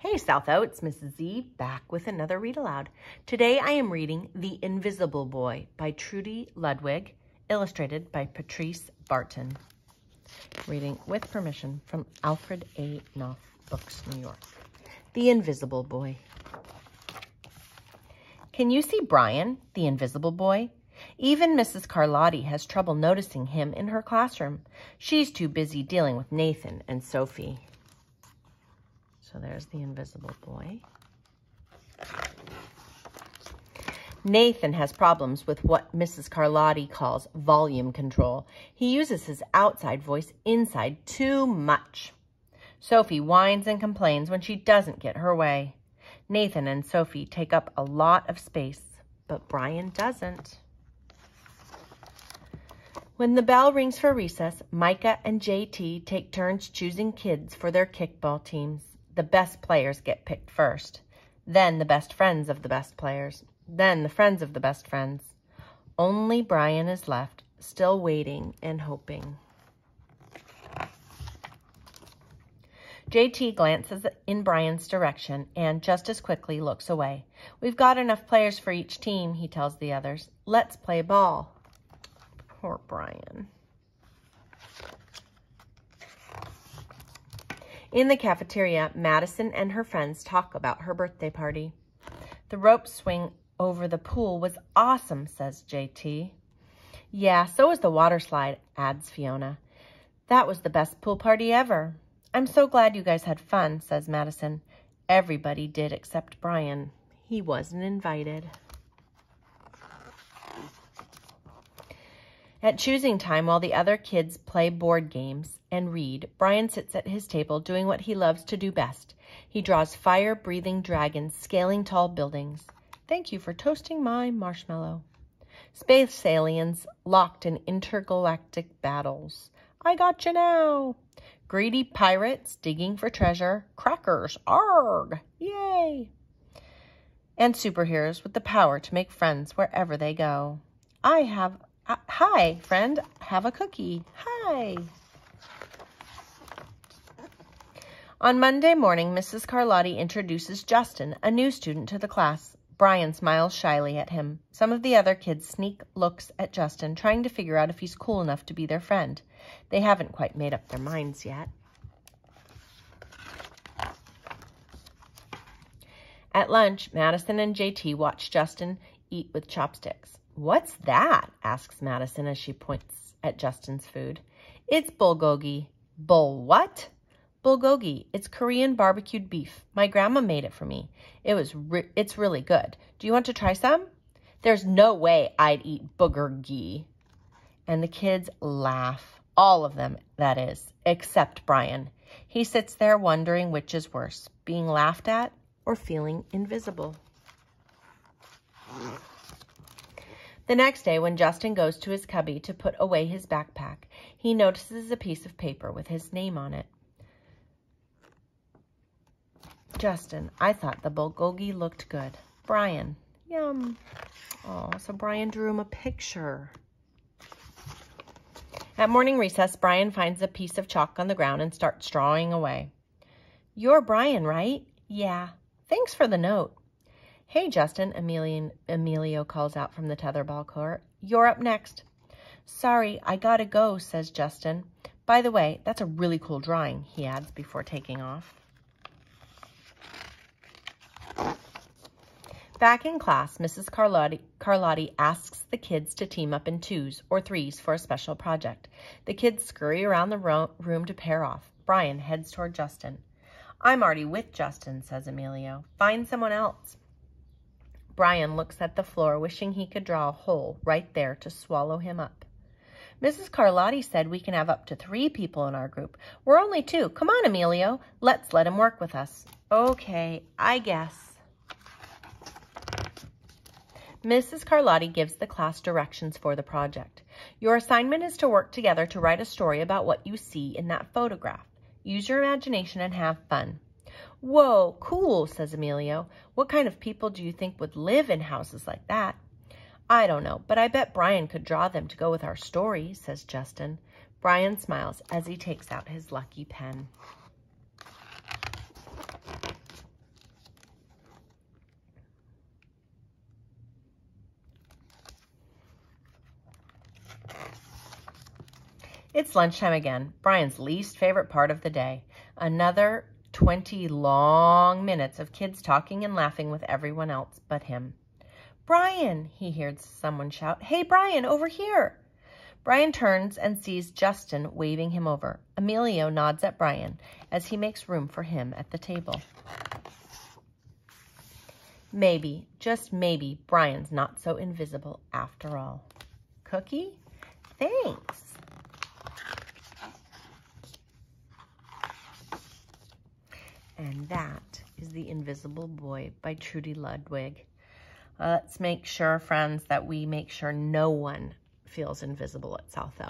Hey Southo, it's Mrs. Z back with another read aloud. Today I am reading The Invisible Boy by Trudy Ludwig, illustrated by Patrice Barton. Reading with permission from Alfred A. Knopf Books, New York. The Invisible Boy. Can you see Brian, the invisible boy? Even Mrs. Carlotti has trouble noticing him in her classroom. She's too busy dealing with Nathan and Sophie. So there's the invisible boy. Nathan has problems with what Mrs. Carlotti calls volume control. He uses his outside voice inside too much. Sophie whines and complains when she doesn't get her way. Nathan and Sophie take up a lot of space, but Brian doesn't. When the bell rings for recess, Micah and JT take turns choosing kids for their kickball teams. The best players get picked first, then the best friends of the best players, then the friends of the best friends. Only Brian is left, still waiting and hoping. JT glances in Brian's direction and just as quickly looks away. We've got enough players for each team, he tells the others. Let's play ball. Poor Brian. In the cafeteria, Madison and her friends talk about her birthday party. The rope swing over the pool was awesome, says JT. Yeah, so was the water slide, adds Fiona. That was the best pool party ever. I'm so glad you guys had fun, says Madison. Everybody did except Brian. He wasn't invited. At choosing time, while the other kids play board games and read, Brian sits at his table doing what he loves to do best. He draws fire-breathing dragons scaling tall buildings. Thank you for toasting my marshmallow. Space aliens locked in intergalactic battles. I got you now. Greedy pirates digging for treasure. Crackers. Arg. Yay. And superheroes with the power to make friends wherever they go. I have uh, hi, friend. Have a cookie. Hi. On Monday morning, Mrs. Carlotti introduces Justin, a new student, to the class. Brian smiles shyly at him. Some of the other kids sneak looks at Justin, trying to figure out if he's cool enough to be their friend. They haven't quite made up their minds yet. At lunch, Madison and JT watch Justin eat with chopsticks. What's that? asks Madison as she points at Justin's food. It's bulgogi. Bul what? Bulgogi. It's Korean barbecued beef. My grandma made it for me. It was re it's really good. Do you want to try some? There's no way I'd eat boogergi. And the kids laugh. All of them, that is, except Brian. He sits there wondering which is worse, being laughed at or feeling invisible. The next day, when Justin goes to his cubby to put away his backpack, he notices a piece of paper with his name on it. Justin, I thought the bulgogi looked good. Brian, yum. Oh, so Brian drew him a picture. At morning recess, Brian finds a piece of chalk on the ground and starts drawing away. You're Brian, right? Yeah. Thanks for the note. Hey, Justin, Emilian, Emilio calls out from the tetherball court. You're up next. Sorry, I gotta go, says Justin. By the way, that's a really cool drawing, he adds before taking off. Back in class, Mrs. Carlotti, Carlotti asks the kids to team up in twos or threes for a special project. The kids scurry around the ro room to pair off. Brian heads toward Justin. I'm already with Justin, says Emilio. Find someone else. Brian looks at the floor, wishing he could draw a hole right there to swallow him up. Mrs. Carlotti said we can have up to three people in our group. We're only two. Come on, Emilio. Let's let him work with us. Okay, I guess. Mrs. Carlotti gives the class directions for the project. Your assignment is to work together to write a story about what you see in that photograph. Use your imagination and have fun. Whoa, cool, says Emilio. What kind of people do you think would live in houses like that? I don't know, but I bet Brian could draw them to go with our story, says Justin. Brian smiles as he takes out his lucky pen. It's lunchtime again, Brian's least favorite part of the day. Another 20 long minutes of kids talking and laughing with everyone else but him. Brian, he hears someone shout. Hey, Brian, over here. Brian turns and sees Justin waving him over. Emilio nods at Brian as he makes room for him at the table. Maybe, just maybe, Brian's not so invisible after all. Cookie? Thanks. And that is The Invisible Boy by Trudy Ludwig. Uh, let's make sure, friends, that we make sure no one feels invisible at South